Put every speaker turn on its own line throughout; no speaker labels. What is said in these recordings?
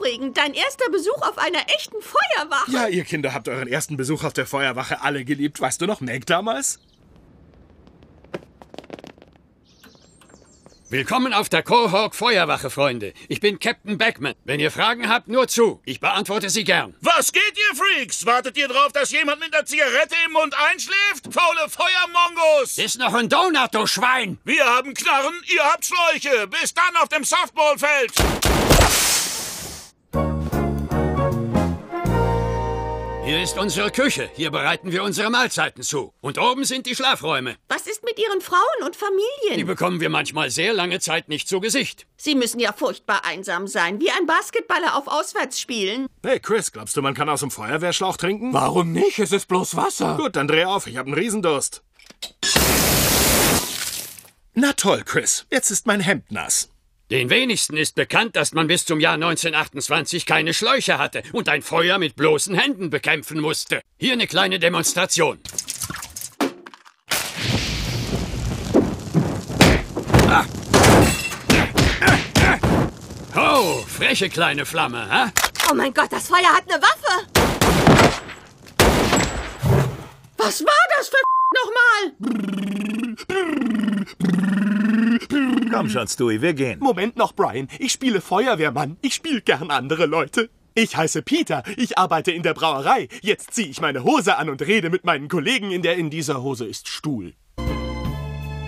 aufregend. Dein erster Besuch auf einer echten Feuerwache.
Ja, ihr Kinder habt euren ersten Besuch auf der Feuerwache alle geliebt. Weißt du noch, Meg damals?
Willkommen auf der Cohawk Feuerwache, Freunde. Ich bin Captain Beckman. Wenn ihr Fragen habt, nur zu. Ich beantworte sie gern.
Was geht ihr, Freaks? Wartet ihr drauf, dass jemand mit einer Zigarette im Mund einschläft? Faule Feuermongos!
Ist noch ein Donut, du Schwein!
Wir haben Knarren, ihr habt Schläuche. Bis dann auf dem Softballfeld.
Hier ist unsere Küche. Hier bereiten wir unsere Mahlzeiten zu. Und oben sind die Schlafräume.
Was ist mit Ihren Frauen und
Die
Familien?
bekommen wir manchmal sehr lange Zeit nicht zu Gesicht.
Sie müssen ja furchtbar einsam sein, wie ein Basketballer auf Auswärtsspielen.
Hey, Chris, glaubst du, man kann aus dem Feuerwehrschlauch trinken?
Warum nicht? Es ist bloß Wasser.
Gut, dann dreh auf. Ich habe einen Riesendurst. Na toll, Chris. Jetzt ist mein Hemd nass.
Den wenigsten ist bekannt, dass man bis zum Jahr 1928 keine Schläuche hatte und ein Feuer mit bloßen Händen bekämpfen musste. Hier eine kleine Demonstration. Ah. Oh, freche kleine Flamme, hä?
Oh mein Gott, das Feuer hat eine Waffe! Was war das für nochmal?
Komm schon, Stewie, wir gehen.
Moment noch, Brian. Ich spiele Feuerwehrmann. Ich spiele gern andere Leute. Ich heiße Peter. Ich arbeite in der Brauerei. Jetzt ziehe ich meine Hose an und rede mit meinen Kollegen, in der in dieser Hose ist Stuhl.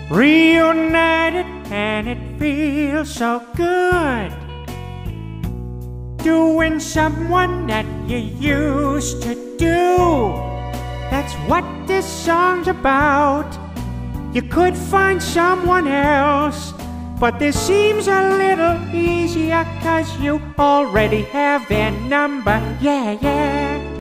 Reunited and it feels so good. Doing someone that you used to do. That's what this song's about. You could find someone else, but this seems a little easier cause you already have their number. Yeah, yeah.